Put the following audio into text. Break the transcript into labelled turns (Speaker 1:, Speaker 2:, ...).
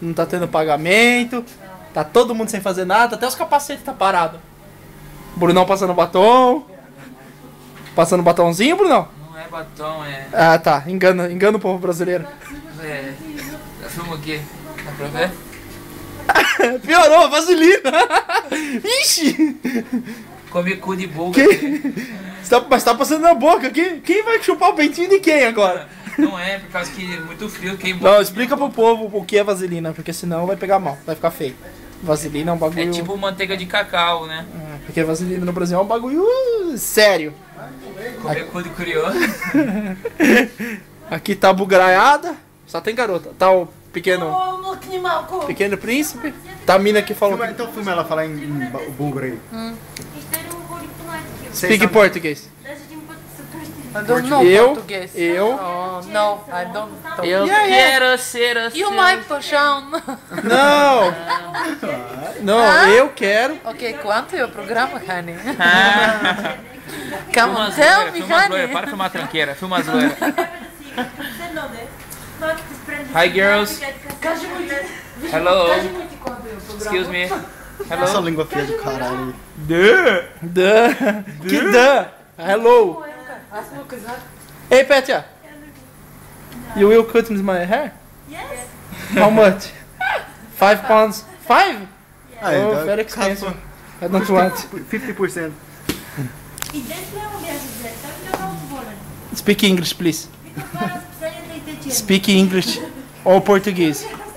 Speaker 1: não tá tendo pagamento, tá todo mundo sem fazer nada, até os capacetes tá parado. Brunão passando batom. Passando batomzinho, Brunão?
Speaker 2: Não é batom, é.
Speaker 1: Ah, tá. Engana, engana o povo brasileiro.
Speaker 2: É. Filma o quê? Dá pra ver?
Speaker 1: Piorou, vaselina. Ixi!
Speaker 2: Come cu de bulga.
Speaker 1: Que? Você tá- mas tá passando na boca. Quem, quem vai chupar o pentinho de quem agora?
Speaker 2: Não é, por causa que é muito frio, queimou.
Speaker 1: Não, explica pro povo o que é vaselina, porque senão vai pegar mal, vai ficar feio. Vaselina é um bagulho.
Speaker 2: É tipo manteiga de cacau, né?
Speaker 1: É, porque vaselina no Brasil é um bagulho uh, sério.
Speaker 2: Comer cu de curioso.
Speaker 1: Aqui tá a bugraiada, só tem garota. Tá o pequeno, pequeno príncipe. Tá a mina que falou.
Speaker 3: Filma- então filma ela falar em, em búlgaro aí.
Speaker 4: Um rolo político.
Speaker 3: Vocês
Speaker 1: Speak português.
Speaker 4: Deixa-te um pouco de sotaque.
Speaker 5: I don't know
Speaker 1: Eu,
Speaker 5: Português.
Speaker 1: eu,
Speaker 5: Oh, no, I don't talk.
Speaker 2: Eu
Speaker 1: Yeah, yeah.
Speaker 2: quero ser assim.
Speaker 5: You my paixão.
Speaker 1: não, não, eu quero.
Speaker 5: ok, quanto é o programa, Honey?
Speaker 2: Ah,
Speaker 5: Come on, tell me, honey.
Speaker 2: Para de filmar a tranqueira, filma as loiras.
Speaker 4: Hi
Speaker 2: girls. Hello. Excuse me.
Speaker 3: Essa
Speaker 2: Hello.
Speaker 3: língua feia do caralho.
Speaker 1: Duh. Duh. Que duh. Hello. Hey, Petya. You will cut my hair?
Speaker 4: Yes.
Speaker 1: How much? Five pounds. Five?
Speaker 3: Yeah.
Speaker 1: I
Speaker 3: oh,
Speaker 1: very expensive. I don't want.
Speaker 3: 50%.
Speaker 1: Speak English, please. Speak English or Portuguese.